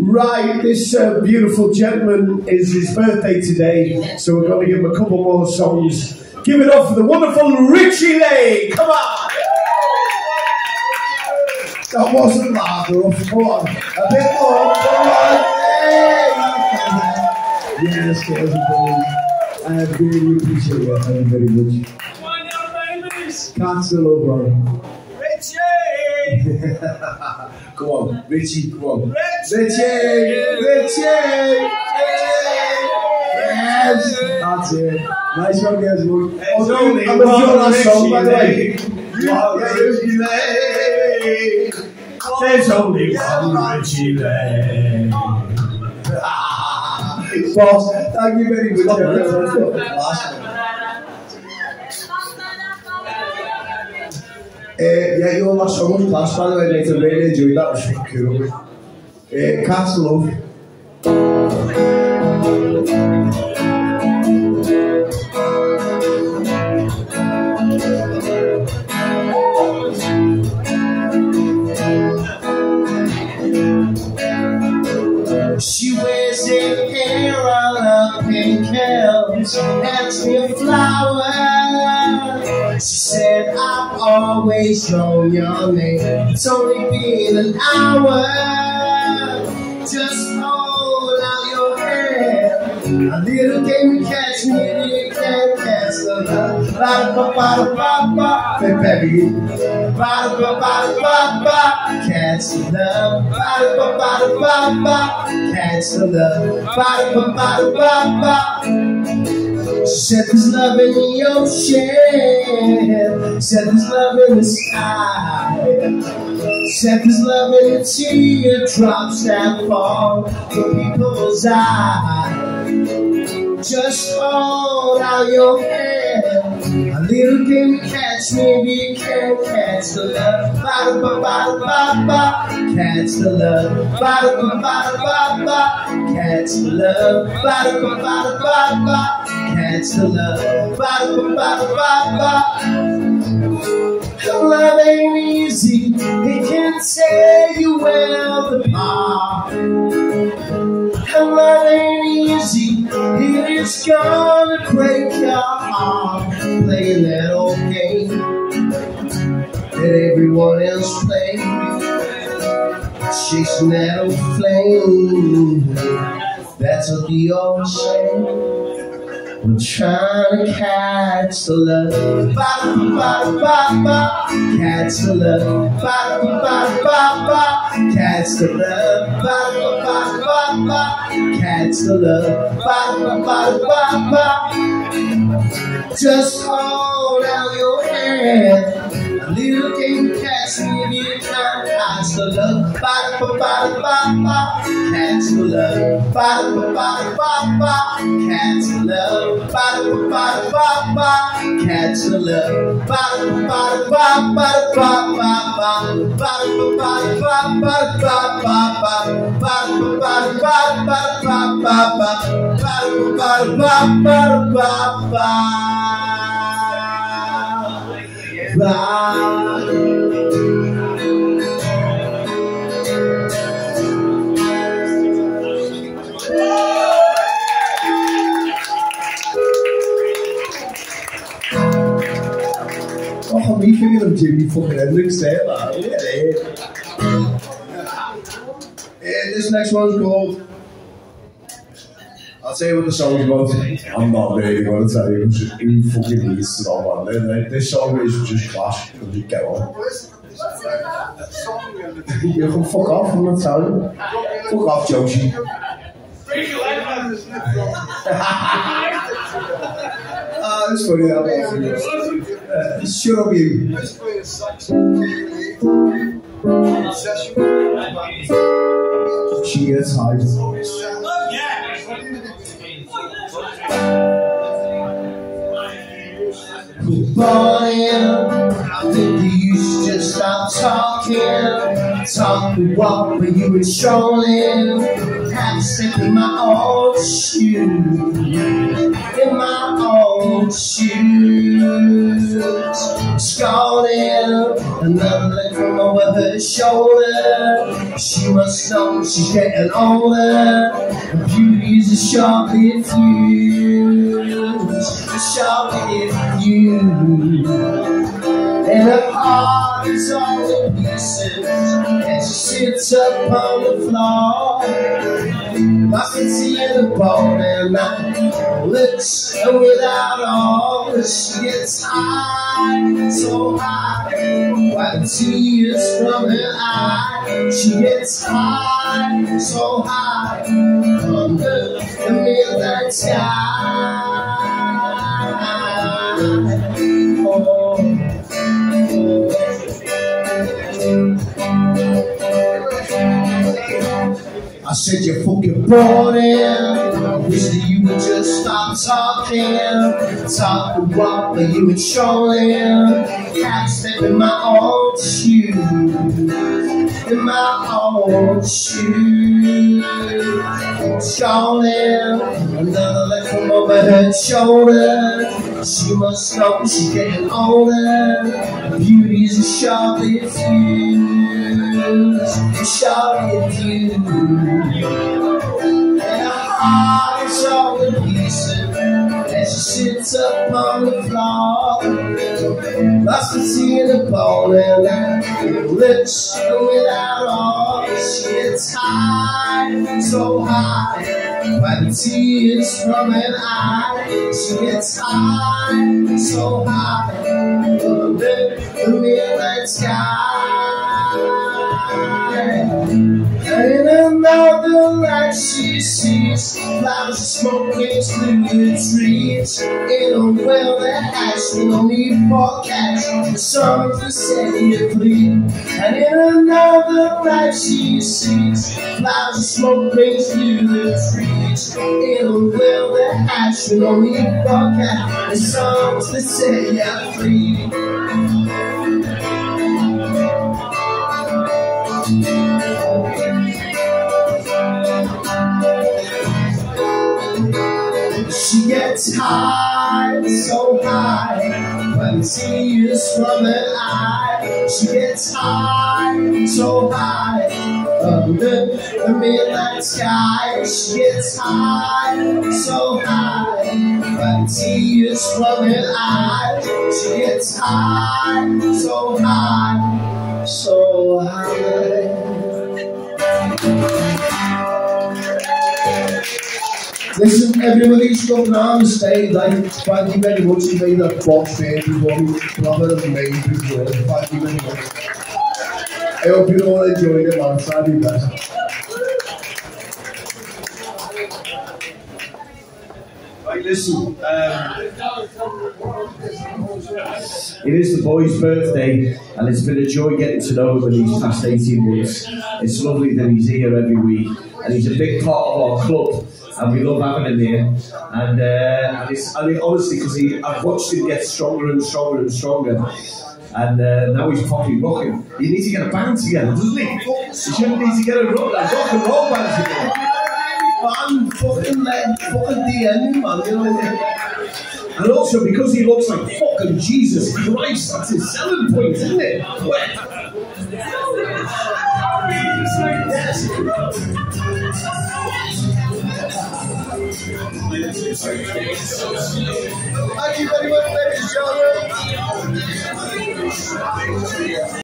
Right, this uh, beautiful gentleman is his birthday today, so we're going to give him a couple more songs. Give it up for the wonderful Richie Lane. Come on. That wasn't loud enough. Come on. A bit more. Come on. Yes, girls and boys. I really appreciate it. Thank you very much. Come on, young babies. Can't over. Richie! Come on, Richie, come on. Richie! Richie! Richie! Yes! That's it. Nice one, guys. Only I love your last song, by the way. Richie Lane. There's only one Richie Lane. Boss, thank you very much. Last one. É, e aí eu acho muito fácil para o evento dele de dar o É, Carlos Louco. Said, I've always known your name. It's only been an hour. Just hold out your hand. A little game to catch me, you can't the love. Ba ba ba ba ba baby. Ba ba ba ba ba, catch the love. Ba ba ba ba ba, catch the love. Ba ba ba ba ba. Said there's love in the ocean. Said there's love in the sky. Said there's love in the teardrops that fall from people's eyes. Just hold out your hand. A little game catch, maybe you can catch the love. Ba ba ba ba ba, catch the love. Ba ba ba ba ba, catch the love. Ba ba ba ba ba, catch the love. Ba ba ba ba ba. Love ain't easy, it can tear you well apart. And love ain't easy, it is gonna break your heart. Playing that old game that everyone else plays. Chasing that old flame, that's what the old say. I'm trying to catch the love. Ba ba ba ba, catch the love. Ba ba ba ba, catch the love. Ba ba ba ba, catch the love. Ba ba ba ba. Just hold out your hand. A little to catch me if you can hands for love, ba ba ba ba ba. Hands for love, ba ba ba ba ba. Hands for love, ba ba ba ba ba. Hands for love, ba ba ba ba ba ba ba. Ba ba ba ba ba ba ba ba. Ba ba ba ba ba ba ba. Ba ba ba ba ba ba. Bye. Of Jimi fucking Hendrix there. Yeah, yeah. Yeah, this next one's called. I'll tell you what the song's about. I'm not really going to tell you. It's just who fucking needs to know, man. This song is just clash. It'll just get on. you can fuck off, I'm not telling you. Fuck off, Josie. Ah, it's funny uh, show you. Let's play a section. She you should just stop talking. Talk the walk, but you were trolling. I'm simply my old shoes. In my old shoes. Scalding another from over her shoulder. She must know she's getting older. Her beauty's a sharply fused, sharply fused. And her heart is all in pieces And she sits up on the floor In tea in the bone And I lips without all She gets high, so high. The tears from her eye She gets high, so high. Under the midnight sky. Oh. I said you're boring. I wish that you would just stop talking. Talk the walk, but you would strolling. Had to step in my own shoes. In my own shoes. Strolling. Another leg from over her shoulder. She must know she's getting older. Beauty's a sharply fused. Sharply fused. She sits up on the floor Lost the tea in the bowl And her lips without all. She gets high, so high. By the tears from an eye She gets high, so high. Under the midnight sky. And another light she sees smoke rings through the trees. In a well that has no need for catch The sun to set you free And in another light she sees smoke rings through the trees. In a well that has no need for catch The sun to set you free She gets high, so high, when tears from her eye. She gets high, so high, under the midnight sky. She gets high, so high, when tears from her eye. She gets high, so high, so high. Listen, everybody's coming on the stage. Like, thank you very much. You made that box there before. Brother amazing job. Thank you very much. I hope you all enjoyed it. Try your best. Right, listen. Um, it is the boy's birthday, and it's been a joy getting to know him in these past 18 months. It's lovely that he's here every week, and he's a big part of our club, and we love having him here. And, uh, and it's, I mean, honestly, because I've watched him get stronger and stronger and stronger. And uh, now he's properly rocking. He needs to get a band together, doesn't he? He shouldn't need to get a rock, rock and roll band together. Man, fucking like, fucking DM me, man. You? And also because he looks like fucking Jesus Christ, that's his selling point, isn't it? Well, Thank you very much, ladies and gentlemen.